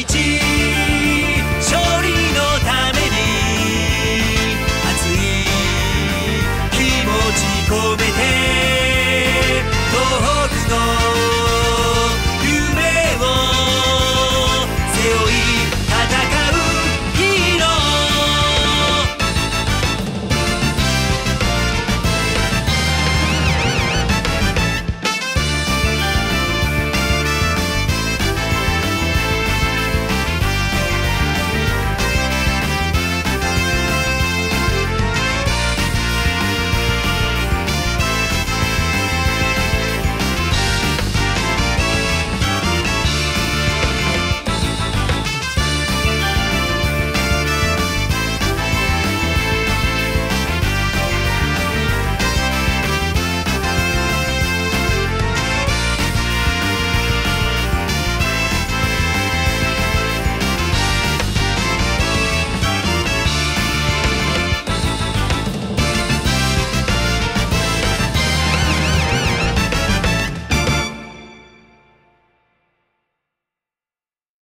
найти.